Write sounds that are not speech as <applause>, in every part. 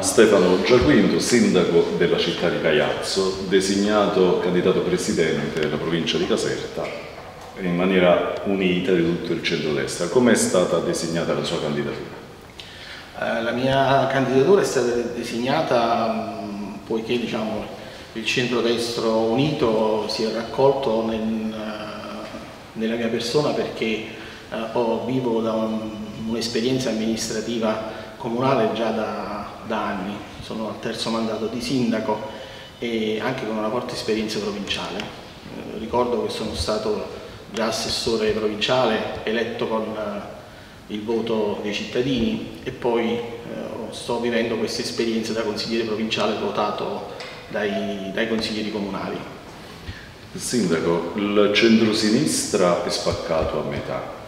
Stefano Giaquinto, sindaco della città di Caiazzo, designato candidato presidente della provincia di Caserta in maniera unita di tutto il centrodestra. Com'è stata designata la sua candidatura? Eh, la mia candidatura è stata designata poiché diciamo, il centrodestro unito si è raccolto nel, eh, nella mia persona perché eh, vivo da un'esperienza un amministrativa comunale già da, da anni, sono al terzo mandato di sindaco e anche con una forte esperienza provinciale. Eh, ricordo che sono stato già assessore provinciale, eletto con eh, il voto dei cittadini e poi eh, sto vivendo questa esperienza da consigliere provinciale votato dai, dai consiglieri comunali. Sindaco, il centro-sinistra è spaccato a metà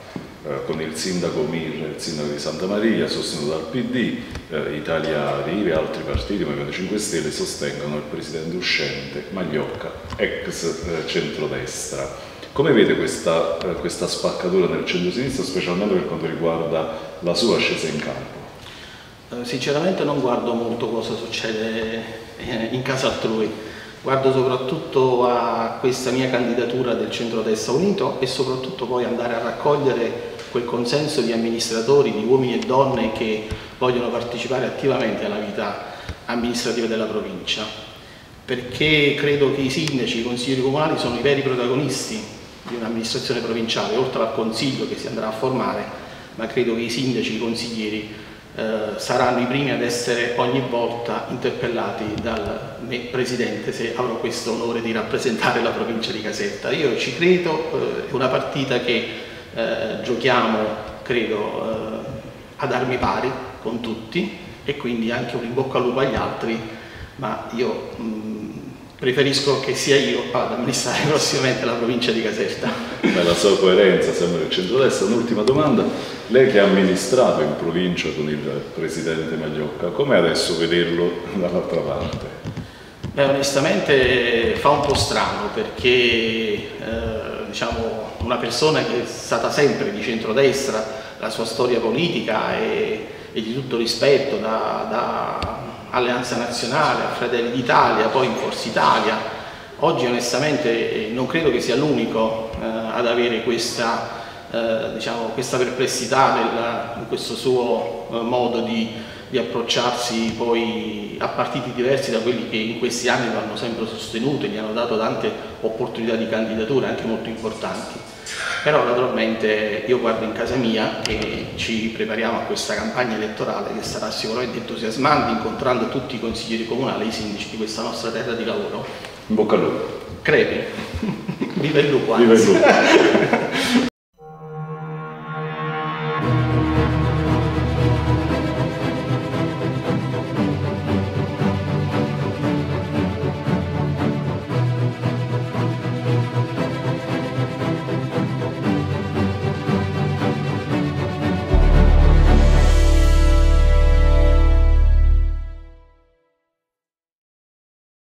eh, con il sindaco Mir il sindaco di Santa Maria, sostenuto dal PD, eh, Italia Vive e altri partiti, Movimento 5 Stelle, sostengono il presidente uscente Magliocca, ex eh, centrodestra. Come vede questa, eh, questa spaccatura nel centro-sinistra, specialmente per quanto riguarda la sua ascesa in campo? Eh, sinceramente non guardo molto cosa succede in casa altrui, guardo soprattutto a questa mia candidatura del centro-destra unito e soprattutto poi andare a raccogliere quel consenso di amministratori, di uomini e donne che vogliono partecipare attivamente alla vita amministrativa della provincia, perché credo che i sindaci, i consiglieri comunali sono i veri protagonisti di un'amministrazione provinciale, oltre al consiglio che si andrà a formare, ma credo che i sindaci, i consiglieri eh, saranno i primi ad essere ogni volta interpellati dal me Presidente se avrò questo onore di rappresentare la provincia di Caserta. Io ci credo, eh, è una partita che eh, giochiamo, credo, eh, ad armi pari con tutti e quindi anche un in bocca al lupo agli altri, ma io mh, mm, preferisco che sia io ad amministrare <laughs> prossimamente la provincia di Caserta. Beh, la sua coerenza sembra il centro-destra. Un'ultima domanda, lei che ha amministrato in provincia con il Presidente Magliocca, com'è adesso vederlo dall'altra parte? Beh, onestamente fa un po' strano perché eh, diciamo, una persona che è stata sempre di centrodestra, la sua storia politica è, è di tutto rispetto, da, da Alleanza Nazionale a Fratelli d'Italia, poi in Forza Italia, oggi onestamente non credo che sia l'unico eh, ad avere questa, eh, diciamo, questa perplessità nel, in questo suo eh, modo di di approcciarsi poi a partiti diversi da quelli che in questi anni lo hanno sempre sostenuto e gli hanno dato tante opportunità di candidatura anche molto importanti. Però naturalmente io guardo in casa mia e ci prepariamo a questa campagna elettorale che sarà sicuramente entusiasmante incontrando tutti i consiglieri comunali e i sindaci di questa nostra terra di lavoro. In bocca al lupo. Crepi. <laughs> Viva il lupo! Viva il lupo! <laughs>